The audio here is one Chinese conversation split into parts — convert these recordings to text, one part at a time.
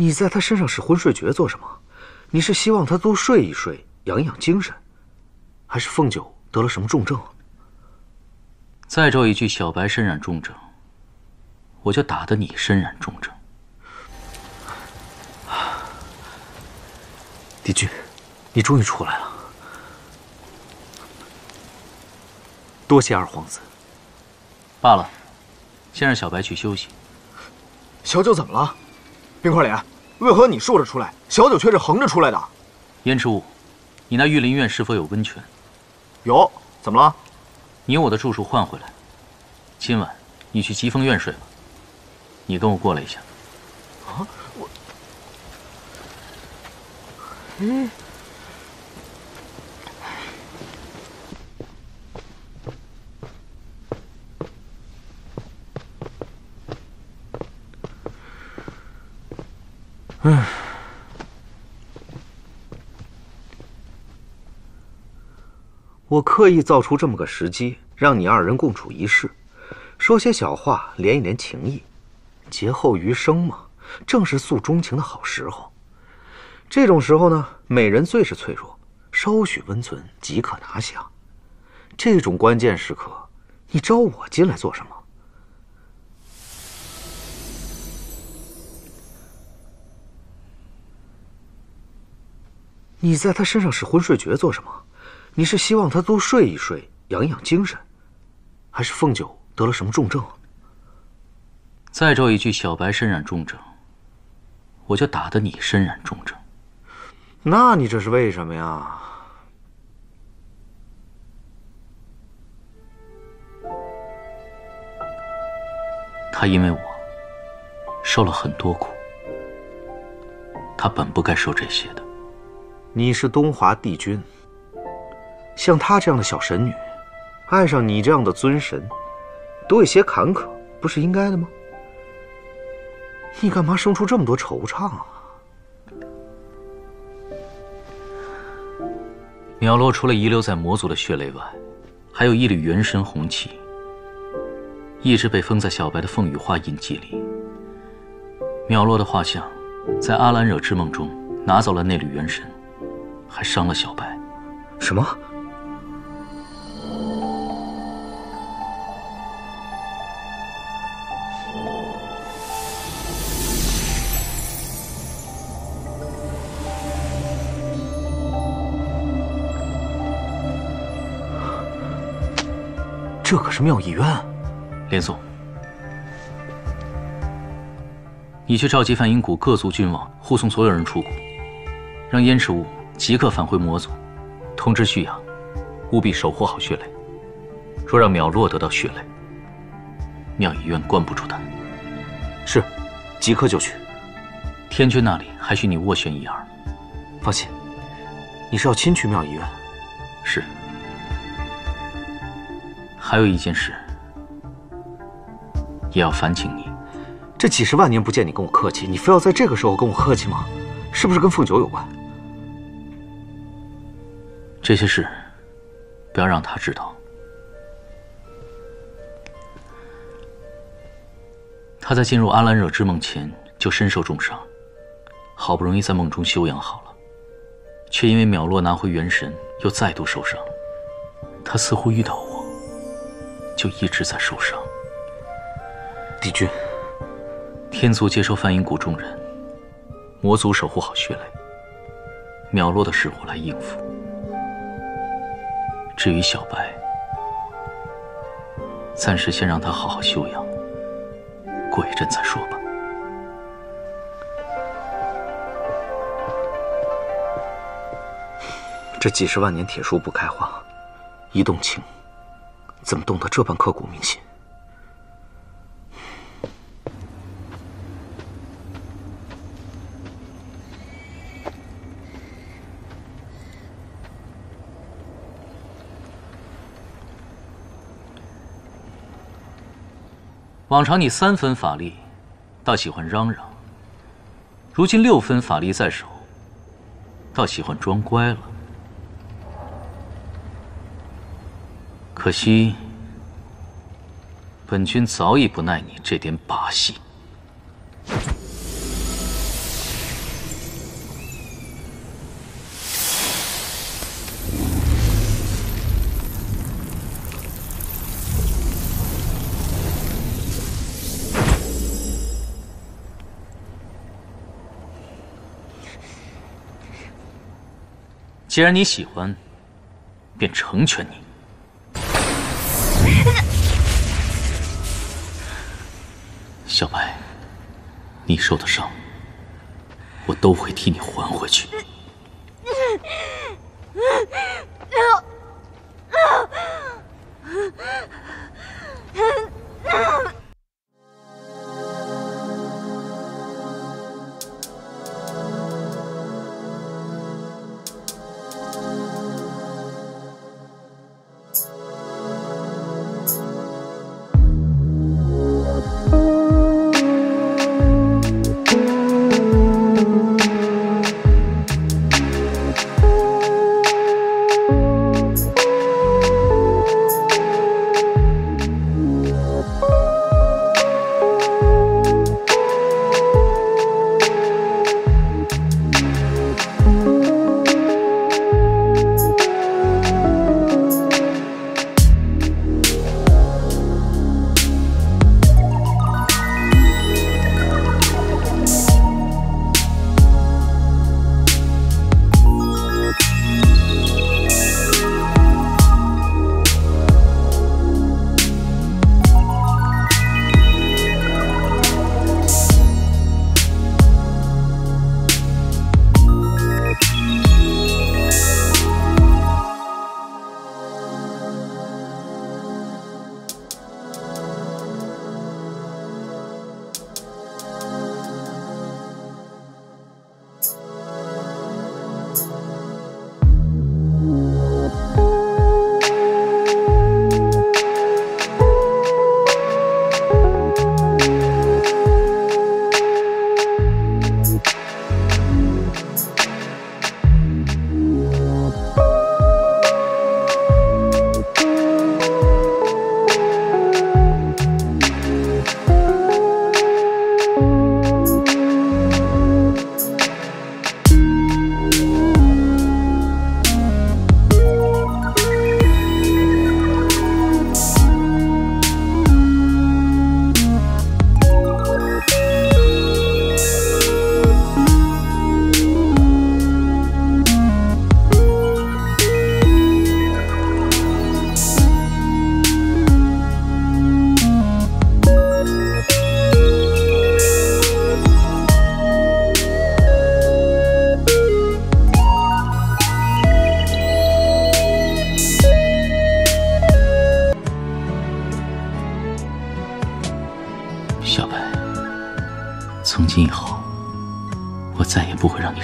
你在他身上使昏睡诀做什么？你是希望他多睡一睡，养一养精神，还是凤九得了什么重症？再咒一句小白身染重症，我就打得你身染重症。帝君，你终于出来了，多谢二皇子。罢了，先让小白去休息。小九怎么了？冰块脸，为何你竖着出来，小九却是横着出来的？燕赤雾，你那御林院是否有温泉？有，怎么了？你用我的住处换回来。今晚你去疾风院睡吧。你跟我过来一下。啊，我，嗯。唉，我刻意造出这么个时机，让你二人共处一室，说些小话，连一连情谊，劫后余生嘛，正是诉衷情的好时候。这种时候呢，美人最是脆弱，稍许温存即可拿下。这种关键时刻，你招我进来做什么？你在他身上使昏睡诀做什么？你是希望他多睡一睡，养一养精神，还是凤九得了什么重症？再咒一句小白身染重症，我就打得你身染重症。那你这是为什么呀？他因为我受了很多苦，他本不该受这些的。你是东华帝君，像她这样的小神女，爱上你这样的尊神，多一些坎坷，不是应该的吗？你干嘛生出这么多惆怅啊？淼落除了遗留在魔族的血泪外，还有一缕元神红气，一直被封在小白的凤羽花印记里。淼落的画像，在阿兰惹之梦中拿走了那缕元神。还伤了小白，什么？这可是妙义渊，连宋，你去召集梵音谷各族君王，护送所有人出谷，让燕赤雾。即刻返回魔族，通知旭阳，务必守护好血泪。若让淼洛得到血泪，妙医院关不住他。是，即刻就去。天君那里还需你斡旋一二。放心，你是要亲去妙医院？是。还有一件事，也要烦请你。这几十万年不见你跟我客气，你非要在这个时候跟我客气吗？是不是跟凤九有关？这些事，不要让他知道。他在进入阿兰惹之梦前就身受重伤，好不容易在梦中休养好了，却因为淼落拿回元神，又再度受伤。他似乎遇到我，就一直在受伤。帝君，天族接收梵音谷众人，魔族守护好血泪。淼落的事我来应付。至于小白，暂时先让他好好休养，过一阵再说吧。这几十万年铁树不开花，一动情，怎么动得这般刻骨铭心？往常你三分法力，倒喜欢嚷嚷；如今六分法力在手，倒喜欢装乖了。可惜，本君早已不耐你这点把戏。既然你喜欢，便成全你。小白，你受的伤，我都会替你还回去。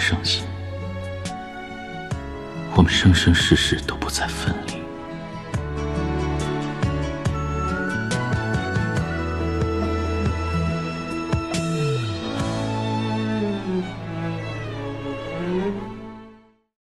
伤心。我们生生世世都不再分离。